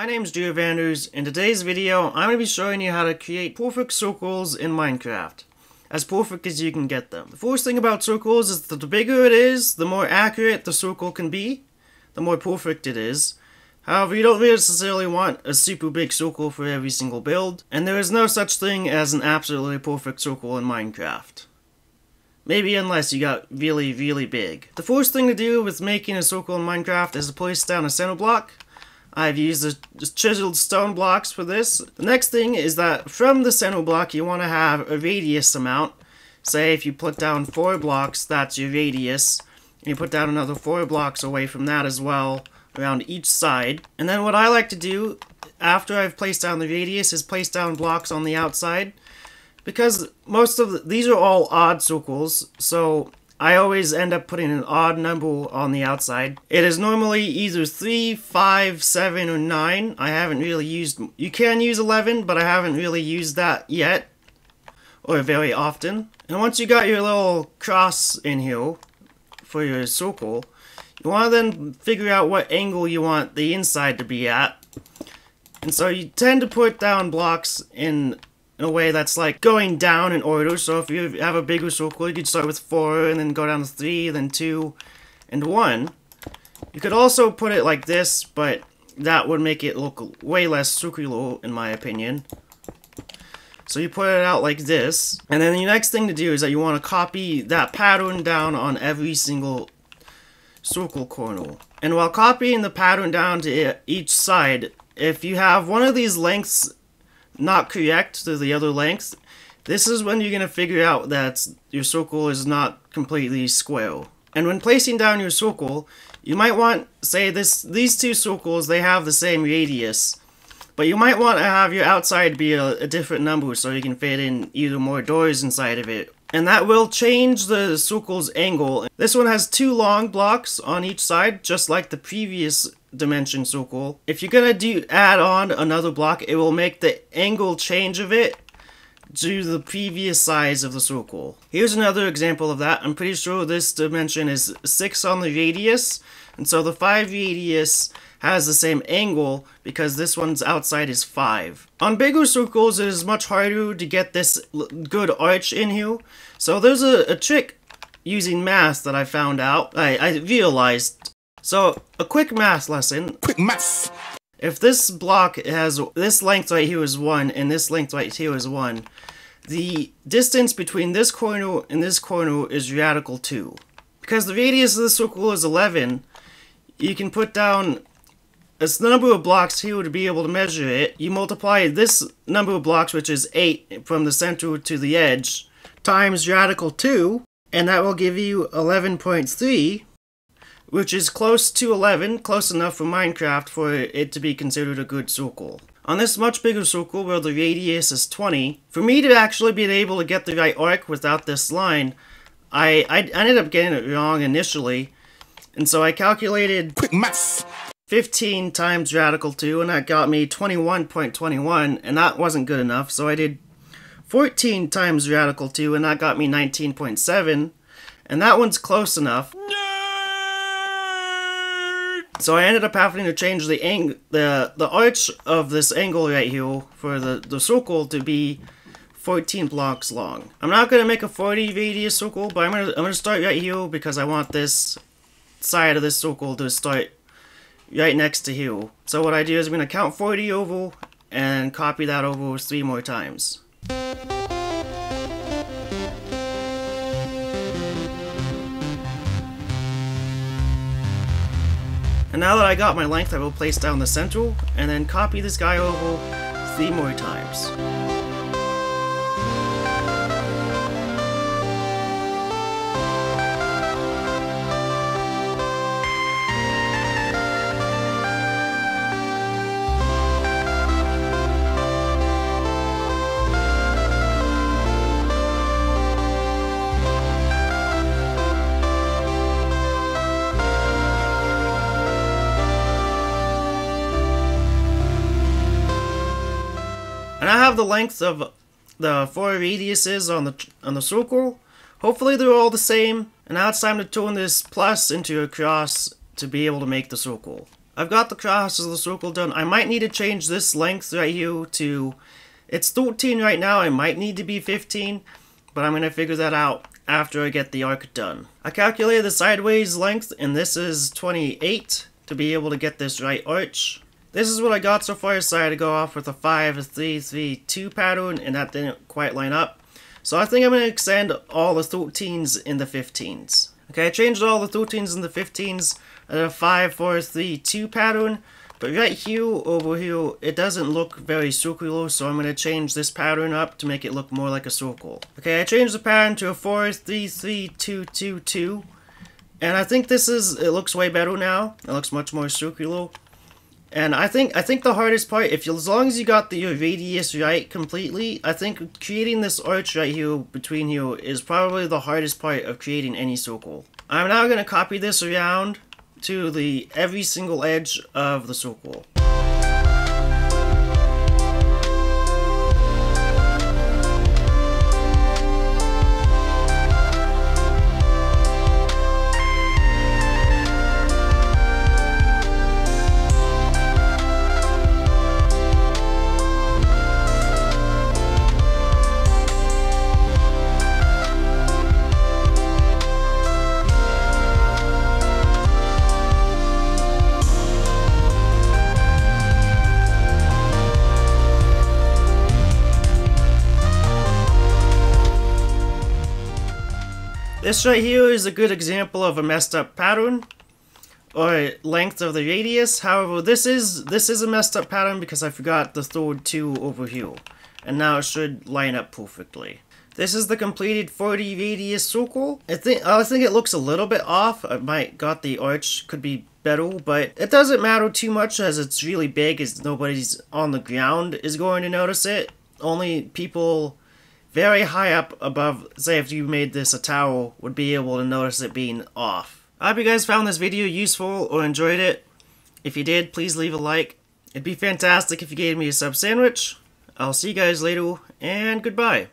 My name's Giovanders. In today's video, I'm going to be showing you how to create perfect circles in Minecraft. As perfect as you can get them. The first thing about circles is that the bigger it is, the more accurate the circle can be, the more perfect it is. However, you don't necessarily want a super big circle for every single build, and there is no such thing as an absolutely perfect circle in Minecraft. Maybe unless you got really, really big. The first thing to do with making a circle in Minecraft is to place down a center block. I've used the chiseled stone blocks for this. The next thing is that from the center block you want to have a radius amount. Say if you put down four blocks, that's your radius. And you put down another four blocks away from that as well, around each side. And then what I like to do, after I've placed down the radius, is place down blocks on the outside. Because most of the, these are all odd circles, so I always end up putting an odd number on the outside. It is normally either 3, 5, 7, or 9. I haven't really used... You can use 11, but I haven't really used that yet. Or very often. And once you got your little cross in here for your circle, you want to then figure out what angle you want the inside to be at. And so you tend to put down blocks in in a way that's like going down in order. So if you have a bigger circle, you could start with 4 and then go down to 3, then 2, and 1. You could also put it like this, but that would make it look way less circular, in my opinion. So you put it out like this, and then the next thing to do is that you want to copy that pattern down on every single circle corner. And while copying the pattern down to each side, if you have one of these lengths not correct to the other length, this is when you're going to figure out that your circle is not completely square. And when placing down your circle, you might want, say this, these two circles, they have the same radius. But you might want to have your outside be a, a different number so you can fit in either more doors inside of it. And that will change the circle's angle. This one has two long blocks on each side, just like the previous dimension circle. If you're gonna do add on another block, it will make the angle change of it to the previous size of the circle. Here's another example of that. I'm pretty sure this dimension is 6 on the radius, and so the 5 radius has the same angle because this one's outside is 5. On bigger circles, it is much harder to get this good arch in here, so there's a, a trick using math that I found out, I, I realized so, a quick math lesson. Quick math! If this block has, this length right here is 1, and this length right here is 1, the distance between this corner and this corner is radical 2. Because the radius of the circle is 11, you can put down a number of blocks here to be able to measure it. You multiply this number of blocks, which is 8, from the center to the edge, times radical 2, and that will give you 11.3, which is close to 11, close enough for Minecraft for it to be considered a good circle. On this much bigger circle where the radius is 20, for me to actually be able to get the right arc without this line, I, I ended up getting it wrong initially, and so I calculated Quick math. 15 times radical 2, and that got me 21.21, and that wasn't good enough, so I did 14 times radical 2, and that got me 19.7, and that one's close enough. So I ended up having to change the ang the the arch of this angle right here for the, the circle to be 14 blocks long. I'm not gonna make a 40 radius circle, but I'm gonna I'm gonna start right here because I want this side of this circle to start right next to here. So what I do is I'm gonna count 40 over and copy that over three more times. And now that I got my length, I will place down the central, and then copy this guy over three more times. I have the length of the four radiuses on the on the circle. Hopefully they're all the same. And now it's time to turn this plus into a cross to be able to make the circle. I've got the crosses of the circle done. I might need to change this length right here to... It's 13 right now, it might need to be 15, but I'm going to figure that out after I get the arc done. I calculated the sideways length, and this is 28 to be able to get this right arch. This is what I got so far, so I had to go off with a 5, 3, 3, 2 pattern, and that didn't quite line up. So I think I'm going to extend all the 13s in the 15s. Okay, I changed all the 13s and the 15s at a 5, 4, 3, 2 pattern. But right here, over here, it doesn't look very circular, so I'm going to change this pattern up to make it look more like a circle. Okay, I changed the pattern to a 4, 3, 3, 2, 2, 2. And I think this is, it looks way better now. It looks much more circular. And I think I think the hardest part, if you, as long as you got the radius right completely, I think creating this arch right here between here is probably the hardest part of creating any circle. I'm now going to copy this around to the every single edge of the circle. This right here is a good example of a messed up pattern or length of the radius. However, this is this is a messed up pattern because I forgot the third two over here. And now it should line up perfectly. This is the completed 40 radius circle. I think I think it looks a little bit off. I might got the arch could be better, but it doesn't matter too much as it's really big as nobody's on the ground is going to notice it. Only people very high up above, say if you made this a tower, would be able to notice it being off. I hope you guys found this video useful or enjoyed it. If you did, please leave a like. It'd be fantastic if you gave me a sub sandwich. I'll see you guys later, and goodbye.